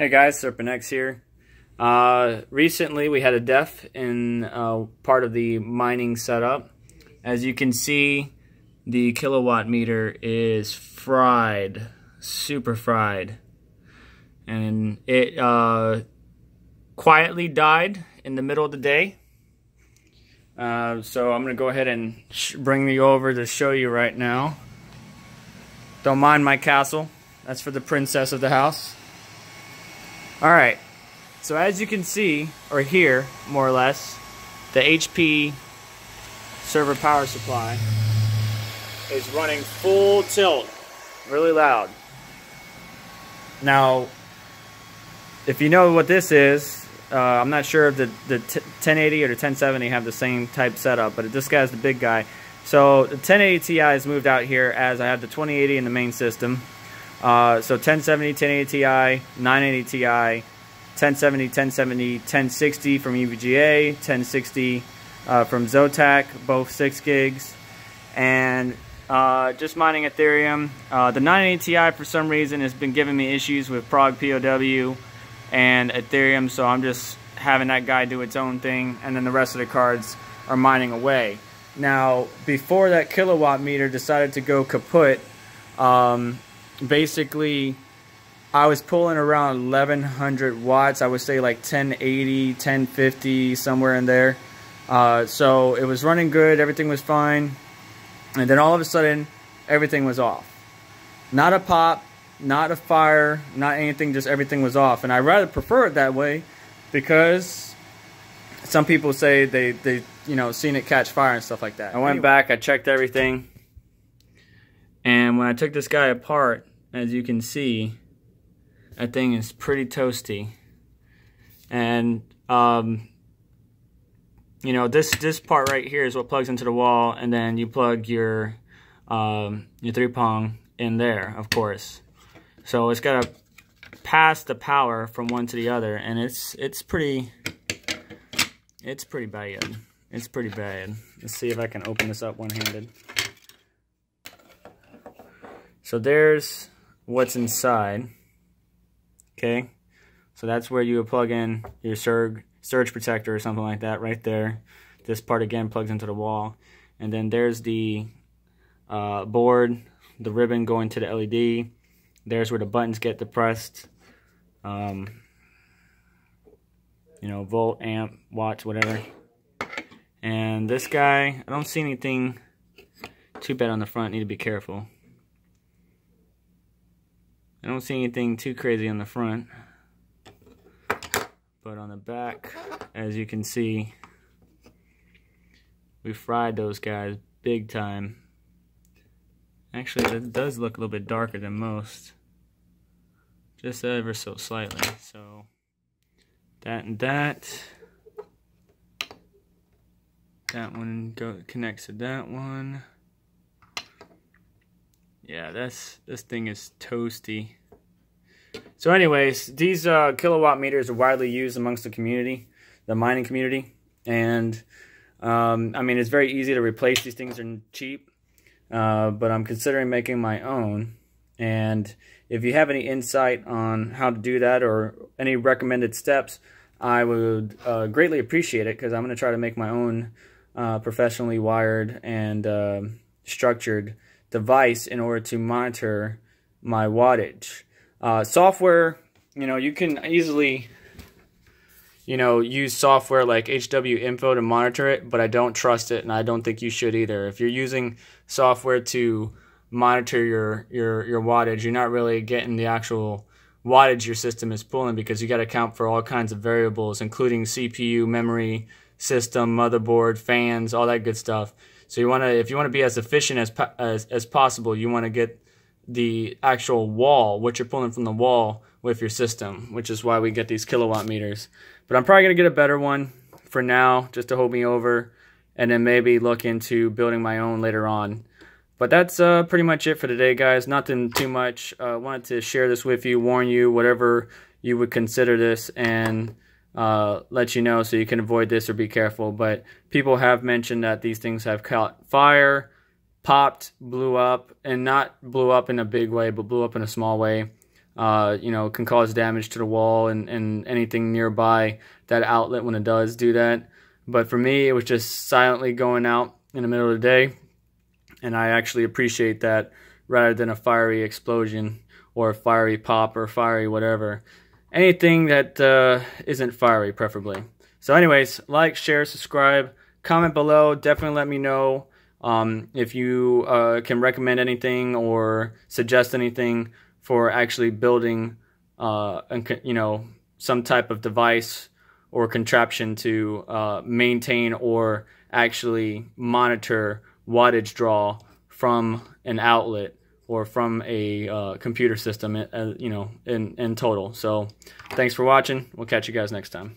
Hey guys, SerpentX here. Uh, recently we had a death in uh, part of the mining setup. As you can see, the Kill A Watt meter is fried, super fried. And it uh, quietly died in the middle of the day. Uh, so I'm going to go ahead and bring you over to show you right now. Don't mind my castle. That's for the princess of the house. Alright, so as you can see, or hear, more or less, the HP server power supply is running full tilt, really loud. Now, if you know what this is, uh, I'm not sure if the, the 1080 or the 1070 have the same type setup, but this guy's the big guy. So the 1080 Ti has moved out here as I have the 2080 in the main system. Uh, so 1070, 1080 Ti, 980 Ti, 1070, 1070, 1060 from EVGA, 1060 uh, from Zotac, both 6 gigs. And uh, just mining Ethereum. Uh, the 980 Ti for some reason has been giving me issues with ProgPoW and Ethereum, so I'm just having that guy do its own thing, and then the rest of the cards are mining away. Now, before that Kill A Watt meter decided to go kaput, um, basically I was pulling around 1100 watts. I would say like 1080, 1050, somewhere in there. Uh, so it was running good. Everything was fine. And then all of a sudden, everything was off. Not a pop, not a fire, not anything, just everything was off. And I rather prefer it that way because some people say they, they you know, seen it catch fire and stuff like that. I went back, I checked everything. And when I took this guy apart, as you can see, that thing is pretty toasty. And, um, you know, this, this part right here is what plugs into the wall, and then you plug your, um, your 3-pong in there, of course. So it's got to pass the power from one to the other, and it's, it's pretty, it's pretty bad. It's pretty bad. Let's see if I can open this up one-handed. So there's what's inside. Okay, so that's where you would plug in your surge, surge protector or something like that right there. This part again plugs into the wall. And then there's the uh, board, the ribbon going to the LED. There's where the buttons get depressed. Um, you know, volt, amp, watts, whatever. And this guy, I don't see anything too bad on the front. Need to be careful. I don't see anything too crazy on the front. But on the back, as you can see, we fried those guys big time. Actually, it does look a little bit darker than most. Just ever so slightly. So, that and that. That one go connects to that one. Yeah, this this thing is toasty. So anyways, these uh, Kill A Watt meters are widely used amongst the community, the mining community. And um, I mean, it's very easy to replace. These things are cheap. Uh, but I'm considering making my own. And if you have any insight on how to do that or any recommended steps, I would uh, greatly appreciate it because I'm going to try to make my own uh, professionally wired and uh, structured device in order to monitor my wattage. Uh, software, you know, you can easily, you know, use software like HWiNFO to monitor it, but I don't trust it, and I don't think you should either. If you're using software to monitor your your your wattage, you're not really getting the actual wattage your system is pulling because you got to account for all kinds of variables, including CPU, memory, system, motherboard, fans, all that good stuff. So you want to, if you want to be as efficient as, as, as possible, you want to get the actual wall, what you're pulling from the wall with your system, which is why we get these Kill A Watt meters. But I'm probably going to get a better one for now, just to hold me over, and then maybe look into building my own later on. But that's uh, pretty much it for today, guys. Nothing too much. Uh, wanted to share this with you, warn you, whatever you would consider this, and uh, let you know so you can avoid this or be careful. But people have mentioned that these things have caught fire, popped, blew up, and not blew up in a big way, but blew up in a small way. uh, you know, can cause damage to the wall and, and anything nearby that outlet when it does do that. But for me, it was just silently going out in the middle of the day. And I actually appreciate that rather than a fiery explosion or a fiery pop or fiery whatever. Anything that uh, not fiery, preferably. So anyways, like, share, subscribe, comment below. Definitely let me know um, if you uh, can recommend anything or suggest anything for actually building, uh, you know, some type of device or contraption to uh, maintain or actually monitor wattage draw from an outlet or from a uh, computer system, uh, you know, in, in total. So thanks for watching. We'll catch you guys next time.